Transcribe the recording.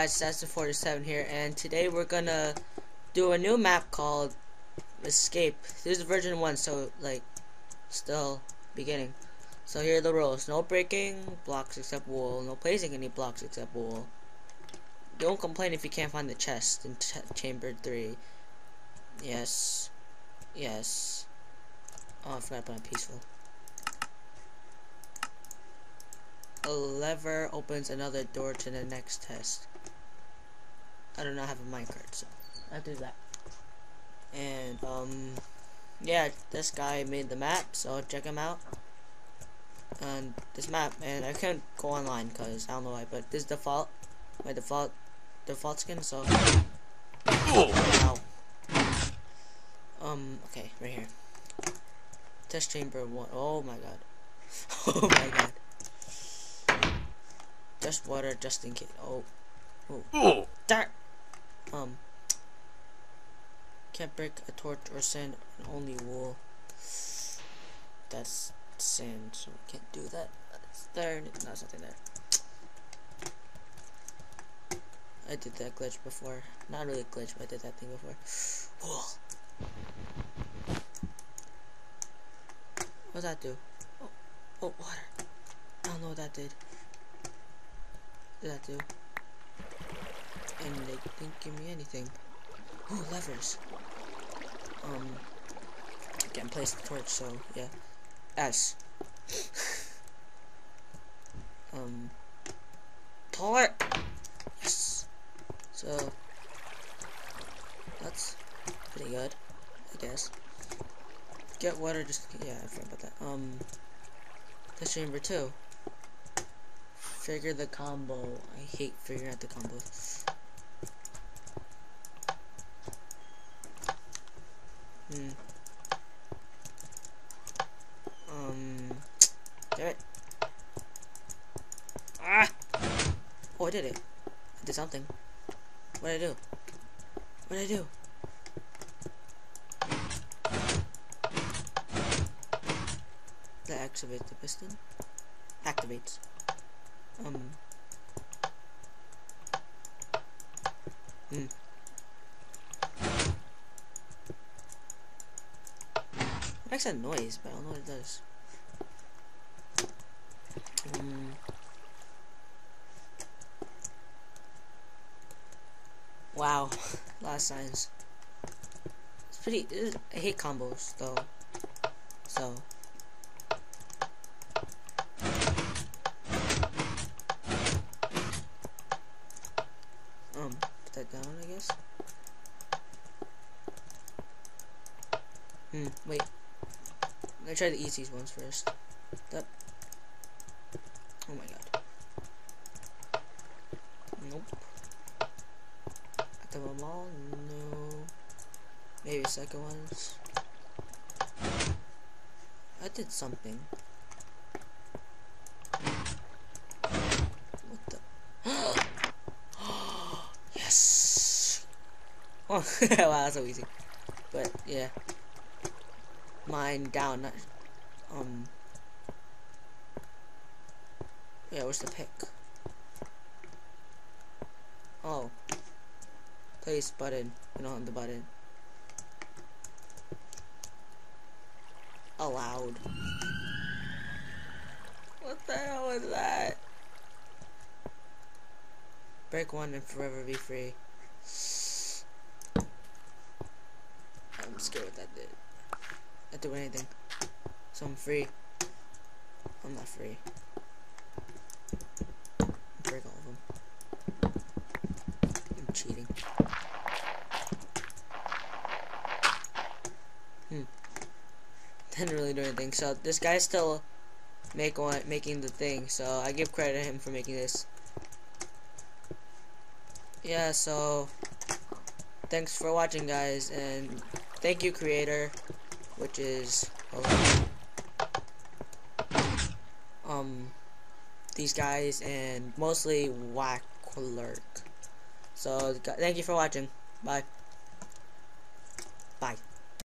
Guys, it's Assassin427 here, and today we're gonna do a new map called Escape. This is version 1, so, like, still beginning. So here are the rules. No breaking blocks except wool. No placing any blocks except wool. Don't complain if you can't find the chest in chamber 3. Yes. Yes. Oh, I forgot on peaceful. A lever opens another door to the next test. I do not have a minecart, so I'll do that. And, um, yeah, this guy made the map, so check him out. And this map, and I can't go online because I don't know why, but this is default, my default, default skin, so. Wow. Um, okay, right here. Test chamber one. Oh my god. oh my god. Just water, just in case. Oh. Oh. oh. Darn. Um. Can't break a torch or sand, and only wool. That's sand, so we can't do that. It's there. No, something there. I did that glitch before. Not really a glitch, but I did that thing before. Wool. What does that do? Oh, oh, water. I don't know what that did did that do? And they didn't give me anything. Oh, levers. Um, can't place the torch, so yeah. S. um, toilet. Yes. So that's pretty good, I guess. Get water, just yeah, I forgot about that. Um, the chamber two. Figure the combo. I hate figuring out the combo. Hmm. Um. Damn it. Ah! Oh, I did it. I did something. What did I do? What did I do? That activates the piston. Activates. Um. Hmm. Makes a noise, but I don't know what it does. Um. Wow, last signs. It's pretty. I hate combos though. So. Um, put that down, I guess. Hmm, wait. I'm gonna try the easiest ones first. That. Oh my god. Nope. Active them all? No. Maybe second ones. I did something. What the? yes! Oh, wow, that's so easy. But, yeah. Mine down, um... Yeah, where's the pick? Oh. Place button. You know, on the button. Allowed. What the hell is that? Break one and forever be free. I'm scared what that did. Not do anything. So I'm free. I'm not free. Break all of them. I'm cheating. Hmm. Didn't really do anything. So this guy's still make one making the thing. So I give credit to him for making this. Yeah. So thanks for watching, guys, and thank you creator which is um these guys and mostly whack clerk. So thank you for watching. Bye. Bye